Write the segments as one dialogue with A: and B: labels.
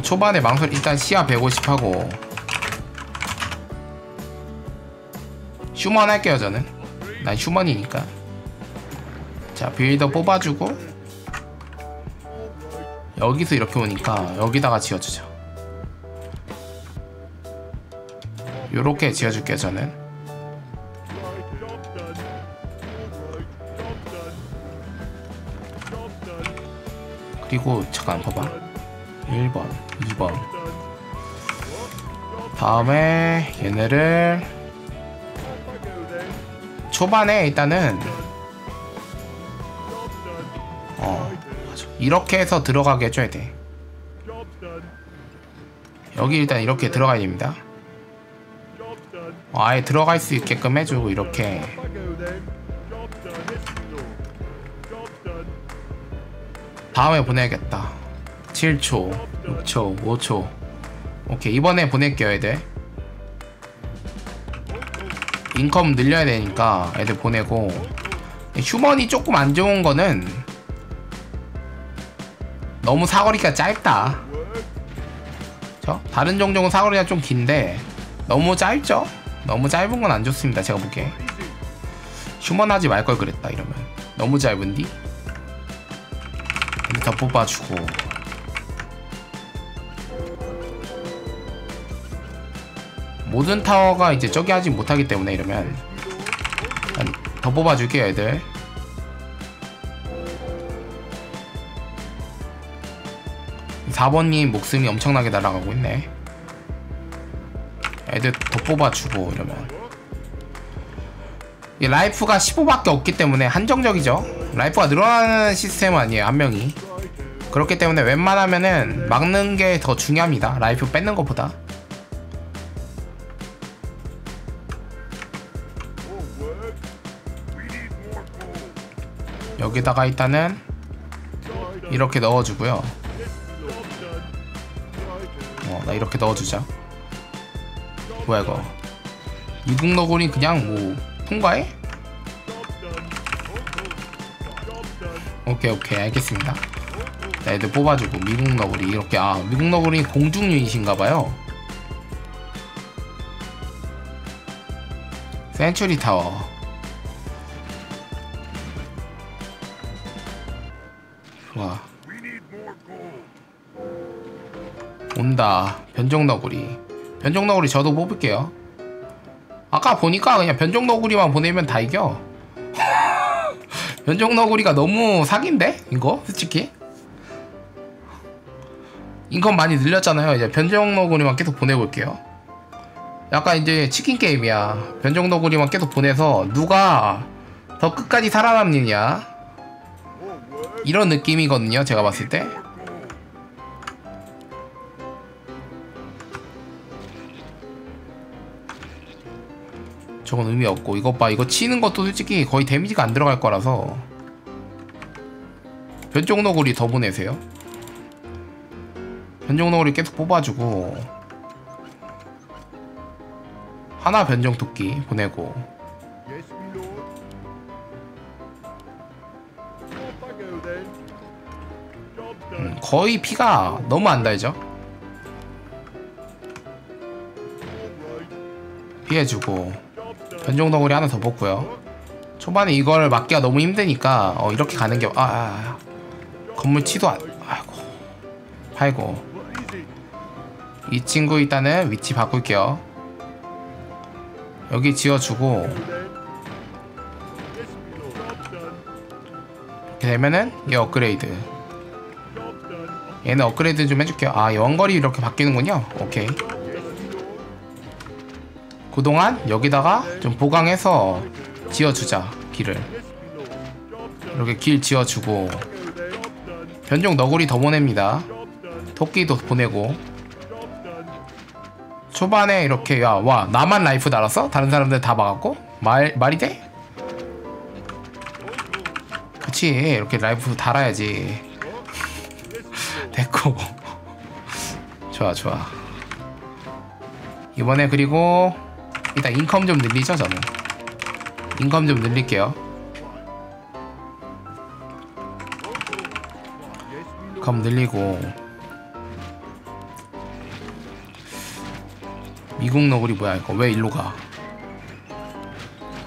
A: 초반에 망설 일단 시야 150 하고. 휴먼 할게요 저는. 난 휴먼이니까. 자 빌더 뽑아주고. 여기서 이렇게 오니까 여기다가 지어주죠. 요렇게 지어줄게요 저는. 그리고 잠깐 봐봐 1번. 2번. 다음에 얘네를 초반에 일단은 어 맞아. 이렇게 해서 들어가게 해줘야 돼. 여기 일단 이렇게 들어가야 됩니다. 어, 아예 들어갈 수 있게끔 해주고 이렇게. 다음에 보내야겠다 7초 6초 5초. 오케이 이번에 보낼게요 애들. 인컴 늘려야 되니까 애들 보내고. 휴먼이 조금 안 좋은 거는 너무 사거리가 짧다. 저? 다른 종종은 사거리가 좀 긴데 너무 짧죠? 너무 짧은 건 안 좋습니다 제가 보기에 휴먼 하지 말 걸 그랬다 이러면. 너무 짧은디? 더 뽑아주고 모든 타워가 이제 저기 하지 못하기 때문에 이러면 더 뽑아줄게요 애들. (4번님) 목숨이 엄청나게 날아가고 있네. 애들 더 뽑아주고 이러면. 이 life가 15밖에 없기 때문에 한정적이죠. life가 늘어나는 시스템은 아니에요 한 명이. 그렇기 때문에 웬만하면은 막는 게 더 중요합니다 life 뺏는 것보다 여기다가 일단은 이렇게 넣어주고요. 어, 나 이렇게 넣어주자. 뭐야 이거? 미국 너구리 그냥 뭐 통과해? 오케이 오케이. 알겠습니다. 자, 애들 뽑아주고 미국 너구리 이렇게. 아 미국 너구리 공중 유닛인가봐요. 센츄리 타워 좋아 온다. 변종 너구리. 변종 너구리 저도 뽑을게요. 아까 보니까 그냥 변종 너구리만 보내면 다 이겨. 변종 너구리가 너무 사기인데? 이거? 솔직히? 인컴 많이 늘렸잖아요. 이제 변종 너구리만 계속 보내볼게요. 약간 이제 치킨 게임이야. 변종 너구리만 계속 보내서 누가 더 끝까지 살아남느냐 이런 느낌이거든요 제가 봤을 때. 저건 의미 없고 이것 봐 이거 치는 것도 솔직히 거의 데미지가 안 들어갈 거라서. 변종 너구리 더 보내세요. 변종 너구리 계속 뽑아주고 하나 변종 토끼 보내고 거의 피가 너무 안 달죠 피해주고. 변종 너구리 하나 더 뽑고요. 초반에 이걸 막기가 너무 힘드니까 어, 이렇게 가는 게 아, 아, 아. 건물 치도 안 아이고. 아이고. 이 친구 일단은 위치 바꿀게요. 여기 지어주고. 이렇게 되면은 얘 업그레이드 얘는 업그레이드 좀 해줄게요. 아 원거리 이렇게 바뀌는군요. 오케이. 그동안 여기다가 좀 보강해서 지어주자 길을. 이렇게 길 지어주고. 변종 너구리 더 보냅니다. 토끼도 보내고. 초반에 이렇게 야 와 나만 life 달았어? 다른 사람들 다 막았고? 말, 말이 돼? 그치. 이렇게 life 달아야지 됐고 좋아 좋아. 이번에 그리고 일단 income 좀 늘리죠 저는. income 좀 늘릴게요. income 늘리고. 미국 너구리 뭐야 이거? 왜 일로 가?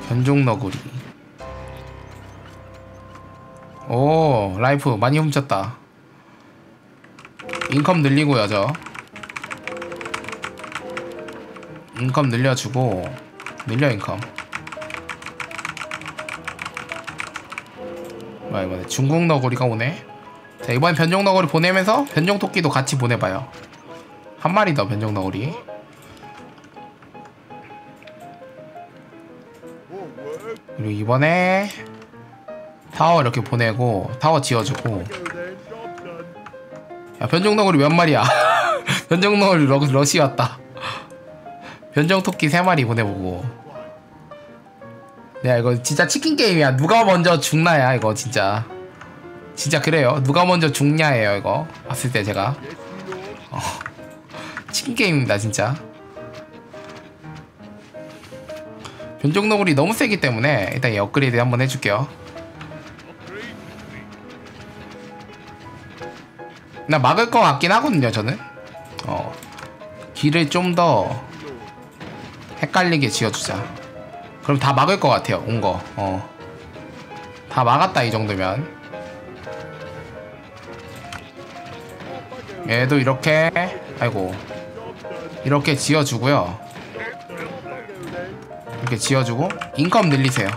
A: 변종 너구리. 오 life 많이 훔쳤다 income 늘리고요 저. income 늘려주고 늘려 income. 뭐야 이번에 중국 너구리가 오네? 자 이번엔 변종 너구리 보내면서 변종 토끼도 같이 보내봐요. 한 마리 더 변종 너구리. 그리고 이번에 타워 이렇게 보내고 타워 지어주고 야 변종 너구리 몇 마리야? 변종 너구리 러, 러시 왔다. 변종 토끼 세 마리 보내보고. 야 이거 진짜 치킨 게임이야. 누가 먼저 죽나야 이거 진짜. 진짜 그래요. 누가 먼저 죽냐예요 이거. 봤을 때 제가. 어, 치킨 게임입니다 진짜. 변종 너구리 너무 세기 때문에 일단 이 업그레이드 한번 해줄게요 나 막을 것 같긴 하거든요 저는. 어 길을 좀 더 헷갈리게 지어주자. 그럼 다 막을 것 같아요 온 거. 어. 다 막았다 이 정도면. 얘도 이렇게 아이고. 이렇게 지어주고요. 이렇게 지어주고 인컴 늘리세요.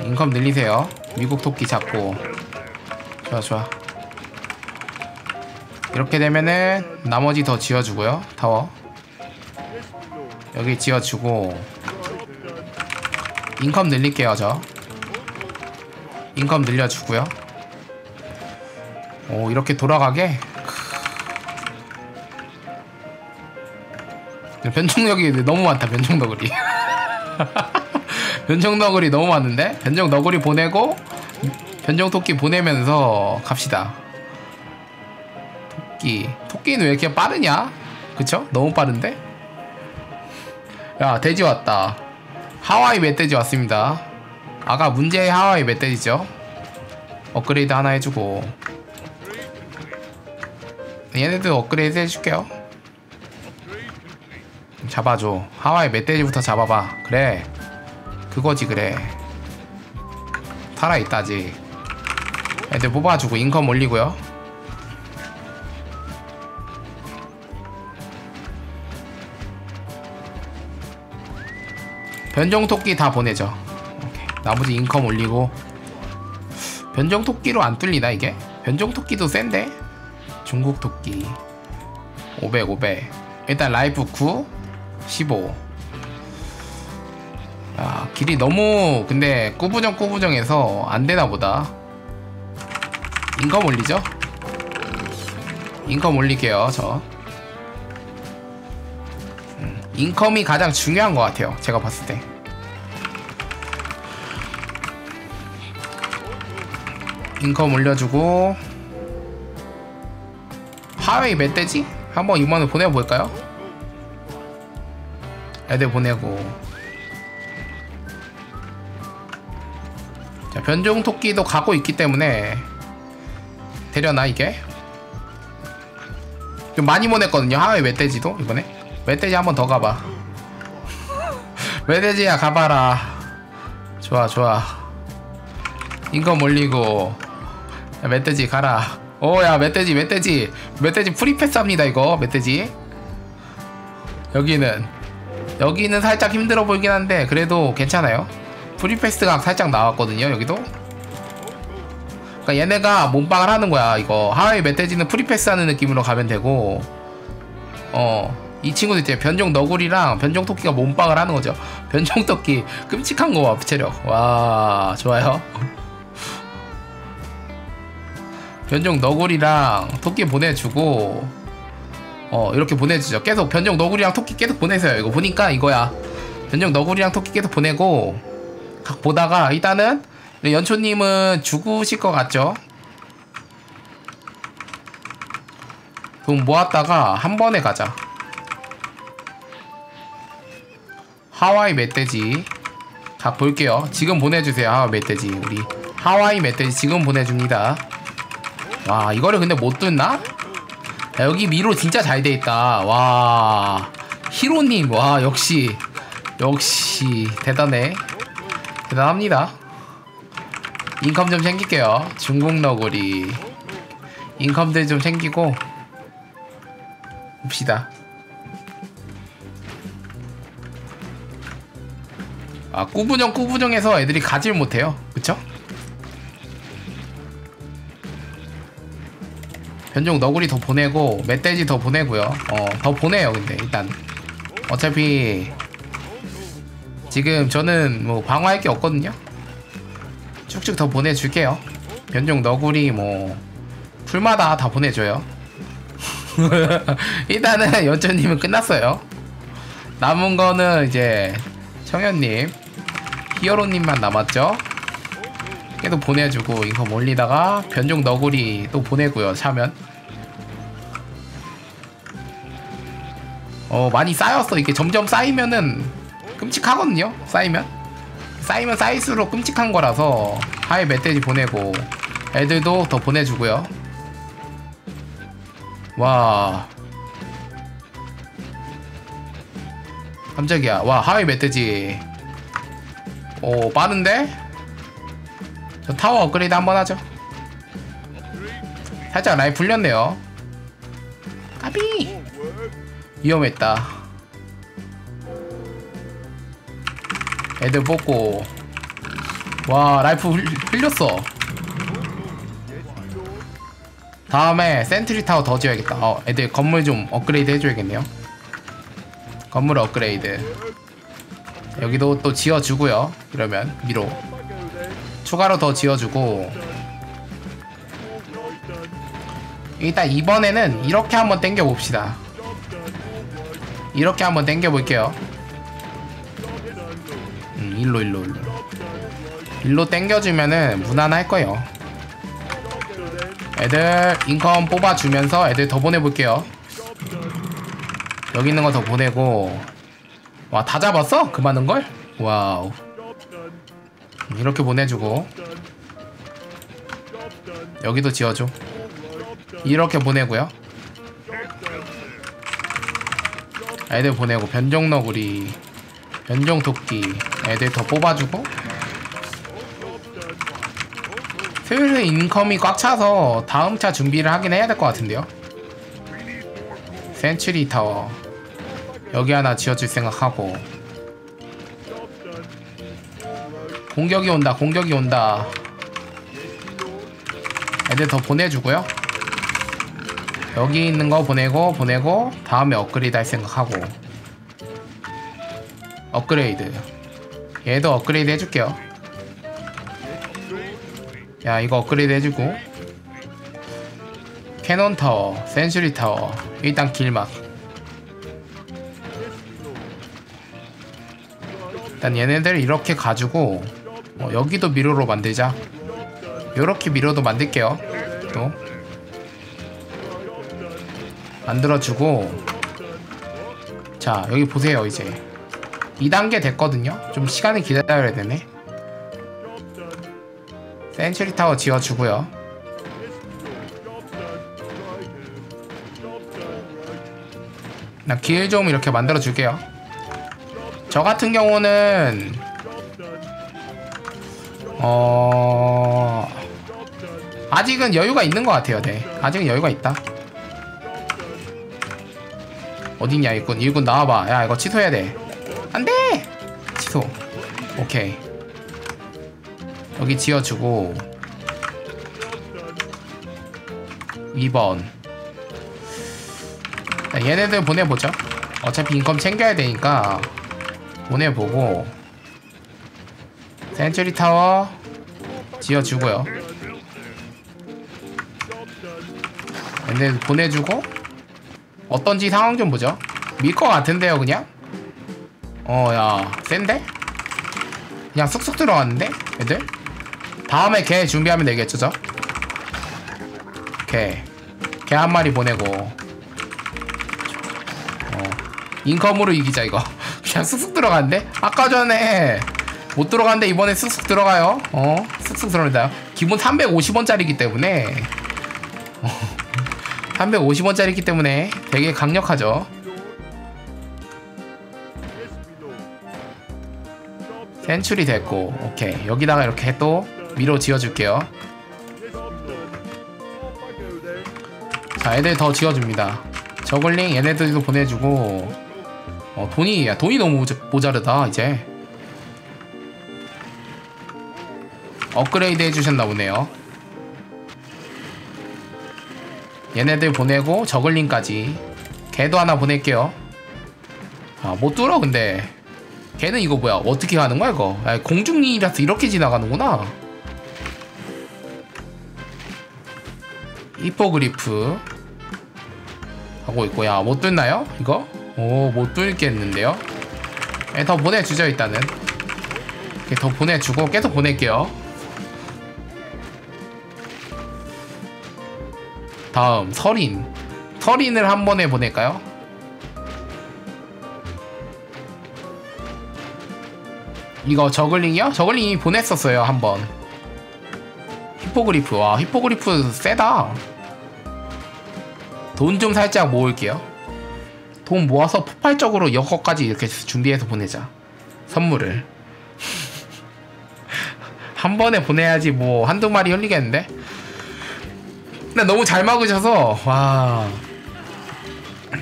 A: 인컴 늘리세요. 미국 토끼 잡고. 좋아 좋아 이렇게 되면은 나머지 더 지어주고요 타워. 여기 지어주고. 인컴 늘릴게요 저. 인컴 늘려주고요. 오 이렇게 돌아가게? 변종력이 너무 많다 변종 너구리 변종 너구리 너무 많은데? 변종 너구리 보내고 변종 토끼 보내면서 갑시다 토끼. 토끼는 왜 이렇게 빠르냐? 그쵸? 너무 빠른데? 야 돼지 왔다. 하와이 멧돼지 왔습니다. 아까 문제의 하와이 멧돼지죠? 업그레이드 하나 해주고. 얘네들 업그레이드 해줄게요. 잡아줘. 하와이 멧돼지부터 잡아봐. 그래. 그거지 그래. 살아있다지. 애들 뽑아주고 income 올리고요 변종 토끼 다 보내죠 오케이. 나머지 income 올리고 변종 토끼로 안 뚫리나 이게? 변종 토끼도 센데? 중국 토끼 500 500 일단 life 9 15 야, 길이 너무 근데 꾸부정 꾸부정해서 안 되나 보다. 인컴 올리죠? 인컴 올릴게요, 저. 음, 인컴이 가장 중요한 것 같아요. 제가 봤을 때. 인컴 올려주고 하웨이 멧돼지? 한번 이번에 보내볼까요? 애들 보내고 자, 변종 토끼도 가고 있기 때문에 되려나 이게? 좀 많이 보냈거든요 하웨이 멧돼지도 이번에 멧돼지 한 번 더 가봐. 멧돼지야 가봐라. 좋아 좋아. 인컴 올리고. 야, 멧돼지 가라. 오야 멧돼지 멧돼지. 멧돼지 free pass 합니다 이거. 멧돼지. 여기는. 여기는 살짝 힘들어 보이긴 한데 그래도 괜찮아요. free pass가 살짝 나왔거든요 여기도. 그러니까 얘네가 몸빵을 하는 거야 이거. 하와이 멧돼지는 free pass 하는 느낌으로 가면 되고. 어 이 친구들 이제 변종 너구리랑 변종 토끼가 몸빵을 하는 거죠. 변종 토끼 끔찍한 거와 체력 와 좋아요. 변종 너구리랑 토끼 보내주고 어 이렇게 보내주죠. 계속 변종 너구리랑 토끼 계속 보내세요. 이거 보니까 이거야. 변종 너구리랑 토끼 계속 보내고 각 보다가 일단은 연초님은 죽으실 것 같죠? 그럼 모았다가 한 번에 가자 하와이 멧돼지. 자 볼게요. 지금 보내주세요 하와이 멧돼지. 우리 하와이 멧돼지 지금 보내줍니다. 와 이거를 근데 못 뚫나? 야, 여기 미로 진짜 잘 돼있다. 와 히로님. 와 역시 역시 대단해. 대단합니다. 인컴 좀 챙길게요. 중국 너구리. 인컴들 좀 챙기고 봅시다 아 꾸부정 꾸부정해서 애들이 가질 못해요. 그쵸? 변종 너구리 더 보내고 멧돼지 더 보내고요. 어 더 보내요 근데 일단. 어차피 지금 저는 뭐 방어할 게 없거든요. 쭉쭉 더 보내줄게요. 변종 너구리 뭐 풀마다 다 보내줘요. 일단은 연주님은 끝났어요. 남은 거는 이제 청현님 히어로님만 남았죠? 얘도 보내주고 인컴 올리다가 변종 너구리 또 보내고요 차면. 어 많이 쌓였어. 이게 점점 쌓이면은 끔찍하거든요 쌓이면. 쌓이면 쌓일수록 끔찍한 거라서 하이 멧돼지 보내고 애들도 더 보내주고요. 와. 깜짝이야. 와 하와이 멧돼지 오 빠른데? 저 타워 업그레이드 한번 하죠. 살짝 라인 풀렸네요. 까비! 위험했다. 애들 뽑고. 와 life 흘, 흘렸어. 다음에 sentry 타워 더 지어야겠다. 어 애들 건물 좀 업그레이드 해줘야겠네요. 건물 업그레이드 여기도 또 지어주고요. 그러면 위로. 추가로 더 지어주고. 일단 이번에는 이렇게 한번 땡겨 봅시다. 이렇게 한번 땡겨 볼게요. 음, 일로 일로 일로. 일로 땡겨주면은 무난할 거예요. 애들 income 뽑아주면서 애들 더 보내볼게요. 여기 있는 거 더 보내고 와 다 잡았어? 그 많은 걸? 와우. 이렇게 보내주고. 여기도 지어줘. 이렇게 보내고요. 애들 보내고 변종 너구리 변종 토끼 애들 더 뽑아주고. 슬슬 인컴이 꽉 차서 다음 차 준비를 하긴 해야 될 것 같은데요. 센츄리 타워 여기 하나 지어줄 생각하고. 공격이 온다 공격이 온다. 애들 더 보내주고요. 여기 있는 거 보내고 보내고 다음에 업그레이드 할 생각하고. 업그레이드. 얘도 업그레이드 해줄게요. 야 이거 업그레이드 해주고. cannon 타워 sentry 타워. 일단 길막 일단 얘네들 이렇게 가지고 어, 여기도 미로로 만들자. 요렇게 미로도 만들게요. 또. 만들어주고. 자 여기 보세요 이제. 2단계 됐거든요? 좀 시간을 기다려야 되네. 센츄리 타워 지어주고요. 나 길 좀 이렇게 만들어 줄게요 저 같은 경우는 어 아직은 여유가 있는 것 같아요. 네. 아직은 여유가 있다. 어딨냐 일꾼 일꾼 나와봐. 야 이거 취소해야 돼. 안돼! 취소. 오케이. 여기 지어주고 2번. 얘네들 보내보죠. 어차피 인컴 챙겨야 되니까 보내보고 센츄리 타워 지어주고요 얘네들 보내주고 어떤지 상황 좀 보죠 밀 것 같은데요 그냥 어 야 센데? 그냥 쑥쑥 들어갔는데 애들? 다음에 걔 준비하면 되겠죠 저? 걔걔한 마리 보내고 어 인컴으로 이기자 이거 그냥 쑥쑥 들어간대? 아까 전에 못 들어갔는데 이번에 쑥쑥 들어가요? 어? 쑥쑥 들어간다. 기본 350원짜리이기 때문에. 350원짜리이기 때문에 되게 강력하죠? 센출이 됐고 오케이. 여기다가 이렇게 또 위로 지어줄게요. 자 애들 더 지어줍니다. 저글링 얘네들도 보내주고. 어 돈이 야 돈이 너무 모자, 모자르다 이제. 업그레이드 해주셨나 보네요. 얘네들 보내고 저글링까지. 걔도 하나 보낼게요. 아못 뚫어 근데. 걔는 이거 뭐야 어떻게 가는 거야 이거? 아, 공중이라서 이렇게 지나가는구나. 히포그리프 하고 있고 야못 뚫나요 이거? 오 못 뚫겠는데요? 예, 더 보내주죠 일단은. 이렇게 더 보내주고 계속 보낼게요. 다음 설인 설인을 한 번에 보낼까요? 이거 저글링이요? 저글링이 보냈었어요 한 번. hippogriff. 와 hippogriff 세다. 돈 좀 살짝 모을게요 돈 모아서 폭발적으로 여거까지 이렇게 준비해서 보내자 선물을 한 번에 보내야지 뭐 한두 마리 흘리겠는데 근데 너무 잘 막으셔서 와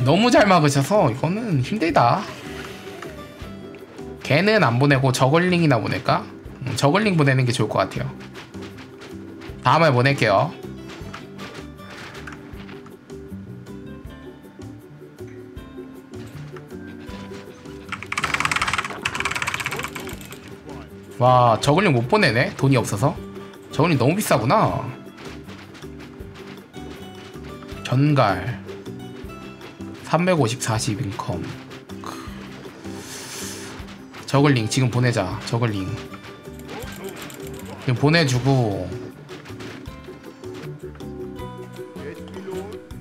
A: 너무 잘 막으셔서 이거는 힘들다 걔는 안 보내고 zergling이나 보낼까? 음, 저글링 보내는 게 좋을 것 같아요. 다음에 보낼게요. 와 저글링 못 보내네? 돈이 없어서? 저글링 너무 비싸구나. 전갈. 350 40 인컴. 저글링 지금 보내자 저글링. 지금 보내주고.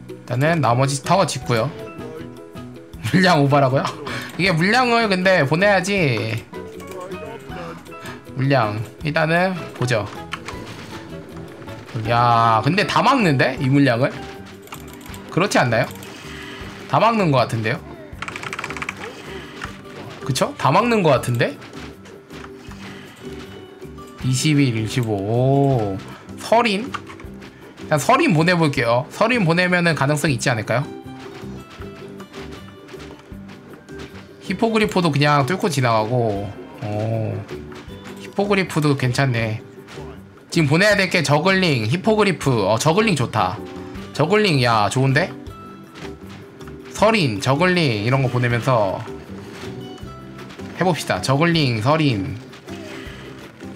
A: 일단은 나머지 타워 짓고요. 물량 오버라고요? 이게 물량을 근데 보내야지 물량 일단은 보죠 야 근데 다 막는데 이 물량을 그렇지 않나요? 다 막는 것 같은데요 그쵸? 다 막는 것 같은데? 21, 25. 오, 설인? 그냥 설인 보내볼게요. 설인 보내면은 가능성이 있지 않을까요? hippogriff도 그냥 뚫고 지나가고, 오, hippogriff도 괜찮네. 지금 보내야 될 게 zergling, hippogriff, 어, zergling 좋다. zergling, 야, 좋은데? 설인, zergling, 이런 거 보내면서 해봅시다. zergling, 설인,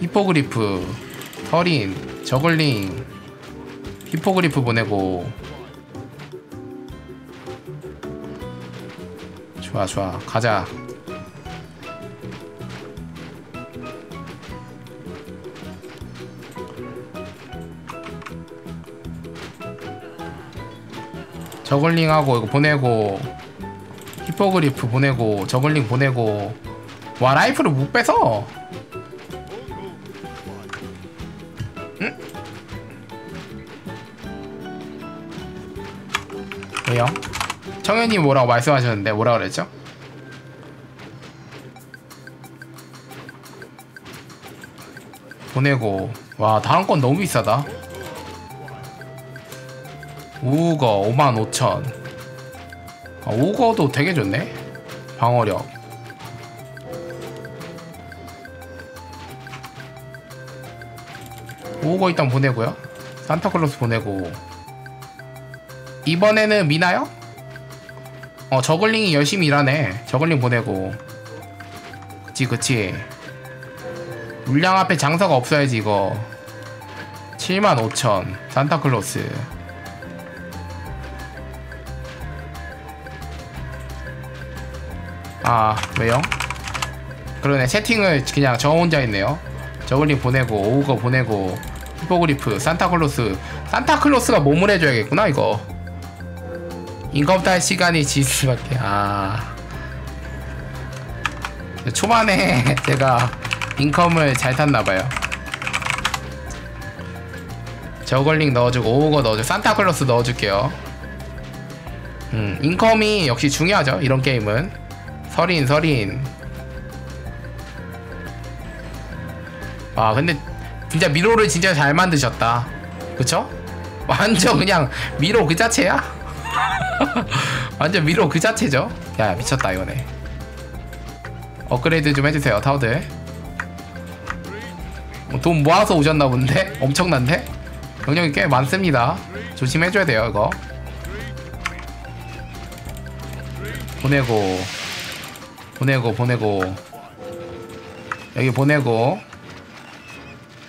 A: hippogriff, 설인, zergling, hippogriff 보내고 좋아 좋아 가자 저글링하고 이거 보내고 히포그리프 보내고 저글링 보내고 와 life를 못 빼서 응? 왜요? 청현님 뭐라고 말씀하셨는데 뭐라 그랬죠? 보내고 와 다음 건 너무 비싸다 우거 55,000 아, 우거도 되게 좋네. 방어력. 우거 일단 보내고요. 산타클로스 보내고. 이번에는 미나요? 어 저글링이 열심히 일하네. 저글링 보내고. 그치 그치. 물량 앞에 장사가 없어야지 이거. 75,000 산타클로스 아 왜요? 그러네. 채팅을 그냥 저 혼자 했네요. 저글링 보내고 오우거 보내고 히포그리프 산타클로스. 산타클로스가 몸을 해줘야겠구나 이거. 인컴 탈 시간이 지수밖에 아. 초반에 제가 인컴을 잘 탔나봐요. 저글링 넣어주고 오우거 넣어주고 산타클로스 넣어줄게요. 음 인컴이 역시 중요하죠 이런 게임은 서린 서린 아 근데 진짜 미로를 진짜 잘 만드셨다 그쵸? 완전 그냥 미로 그 자체야? 완전 미로 그 자체죠? 야 미쳤다 이거네 업그레이드 좀 해주세요 타워들 어, 돈 모아서 오셨나 본데? 엄청난데? 경력이 꽤 많습니다 조심해줘야 돼요 이거 보내고 보내고 보내고. 여기 보내고.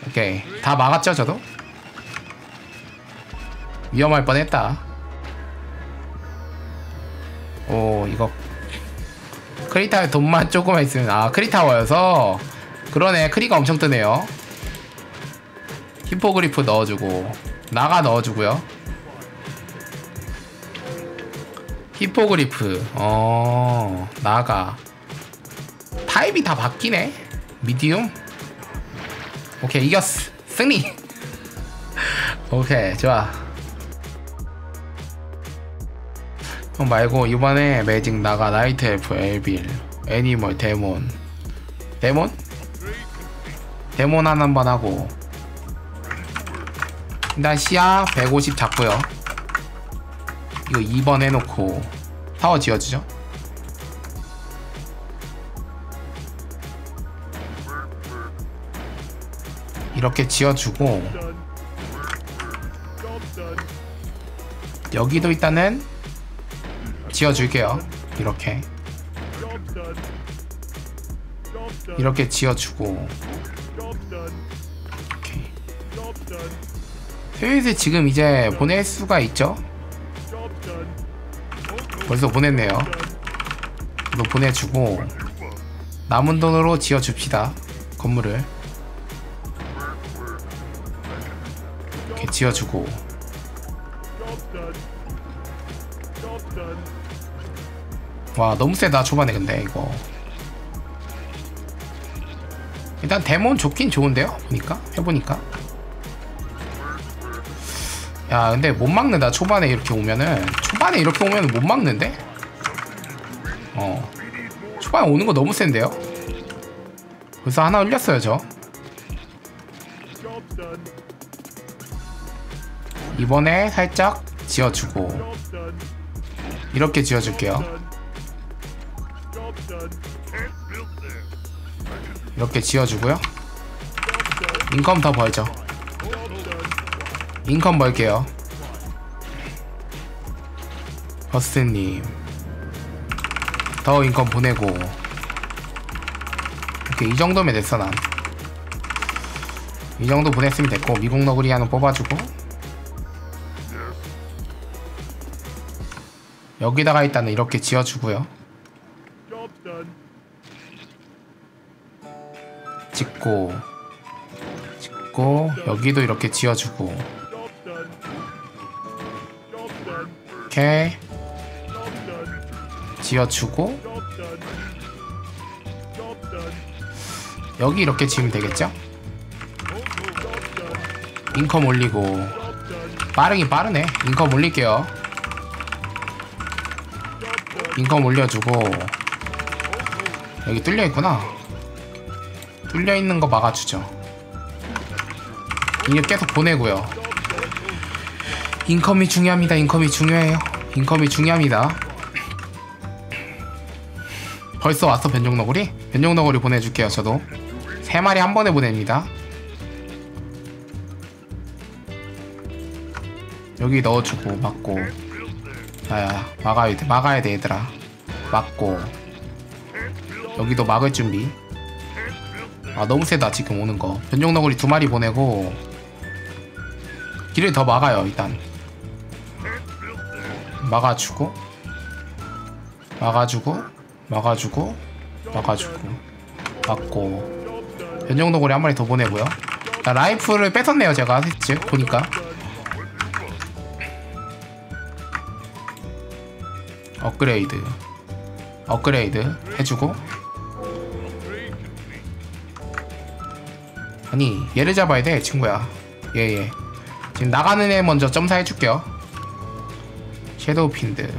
A: 오케이. 다 막았죠 저도? 위험할 뻔했다. 오 이거. 크리타에 돈만 조금만 있으면 아 크리타워여서? 그러네. 크리가 엄청 뜨네요. 히포그리프 넣어주고. 나가 넣어주고요. 히포그리프. 어 나가 타입이 다 바뀌네. medium. 오케이 이겼어 승리. 오케이 좋아. 형 말고 이번에 매직 나가 night elf evil animal demon. demon? demon 하나 한번 하고. 일단 시야 150 잡고요. 이거 2번 해놓고 타워 지어주죠 이렇게 지어주고 여기도 일단은 지어줄게요. 이렇게. 이렇게 지어주고 오케이 슬슬 지금 이제 보낼 수가 있죠? 벌써 보냈네요. 이거 보내주고 남은 돈으로 지어줍시다 건물을 지어주고. 와 너무 세다 초반에 근데 이거. 일단 데몬 좋긴 좋은데요? 보니까? 해보니까. 야 근데 못 막는다 초반에 이렇게 오면은. 초반에 이렇게 오면 못 막는데? 어. 초반에 오는 거 너무 센데요? 벌써 하나 흘렸어요 저 이번에 살짝 지어주고. 이렇게 지어줄게요. 이렇게 지어주고요. 인컴 더 벌죠. 인컴 벌게요. 버스님. 더 인컴 보내고. 오케이 이 정도면 됐어 난. 이 정도 보냈으면 됐고 미국 너구리 하나 뽑아주고 여기다가 일단은 이렇게 지어주고요. 찍고 찍고 여기도 이렇게 지어주고. 이렇게 지어주고. 여기 이렇게 지으면 되겠죠? 인컴 올리고. 빠르긴 빠르네. 인컴 올릴게요 인컴 올려주고 여기 뚫려있구나. 뚫려있는 거 막아주죠. 이게 계속 보내고요. 인컴이 중요합니다. 인컴이 중요해요. 인컴이 중요합니다. 벌써 왔어 변종너구리? 변종너구리 보내줄게요 저도. 세 마리 한 번에 보냅니다. 여기 넣어주고 막고 야야 막아야 돼 막아야 돼 얘들아. 막고. 여기도 막을 준비. 아 너무 세다 지금 오는 거. 변종 너구리 두 마리 보내고. 길을 더 막아요 일단. 막아주고. 막아주고. 막아주고. 막아주고. 막고. 변종 너구리 한 마리 더 보내고요. 나 라이프를 뺏었네요 제가. 즉 보니까 업그레이드. 업그레이드 해주고. 아니 얘를 잡아야 돼 친구야. 예예. 지금 나가는 애 먼저 점사 해줄게요. shadow fiend.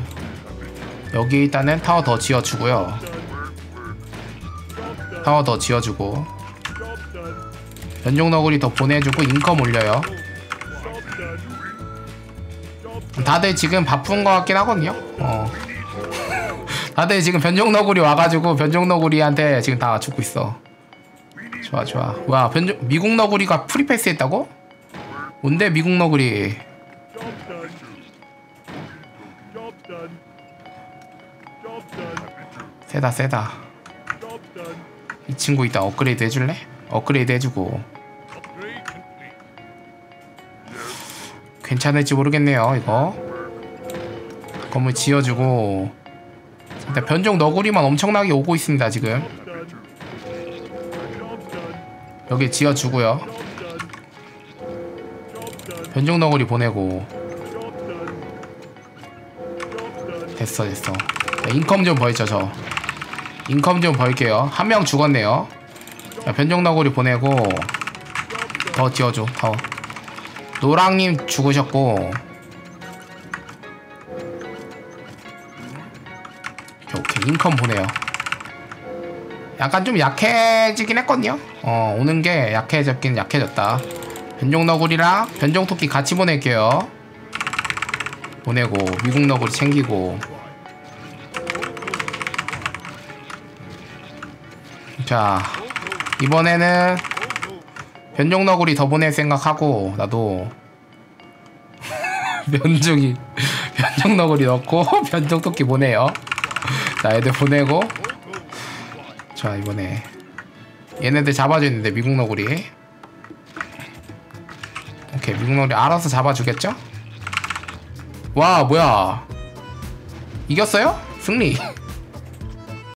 A: 여기 일단은 타워 더 지어주고요. 타워 더 지어주고. 변종 너구리 더 보내주고 income 올려요. 다들 지금 바쁜 것 같긴 하거든요 어 다들 지금 변종 너구리 와가지고 변종 너구리한테 지금 다 죽고 있어 좋아 좋아 와 변종 미국 너구리가 free pass 했다고? 뭔데 미국 너구리. 세다 세다. 이 친구 이따 업그레이드 해줄래? 업그레이드 해주고. 괜찮을지 모르겠네요 이거 건물 지어주고 일단 변종 너구리만 엄청나게 오고 있습니다 지금. 여기 지어주고요. 변종 너구리 보내고. 됐어 됐어 자, 인컴 좀 벌죠 저 인컴 좀 벌게요 한 명 죽었네요 자, 변종 너구리 보내고 더 지어줘 더 노랑님 죽으셨고 오케이 인컴 보내요. 약간 좀 약해지긴 했거든요. 어 오는 게 약해졌긴 약해졌다. 변종 너구리랑 변종 토끼 같이 보낼게요. 보내고 미국 너구리 챙기고. 자 이번에는 변종 너구리 더 보낼 생각하고 나도 변종이 변종 너구리 넣고 변종 토끼 보내요 자 애들 보내고 자 이번에 얘네들 잡아주는데 미국 너구리 오케이 미국 너구리 알아서 잡아주겠죠? 와 뭐야 이겼어요? 승리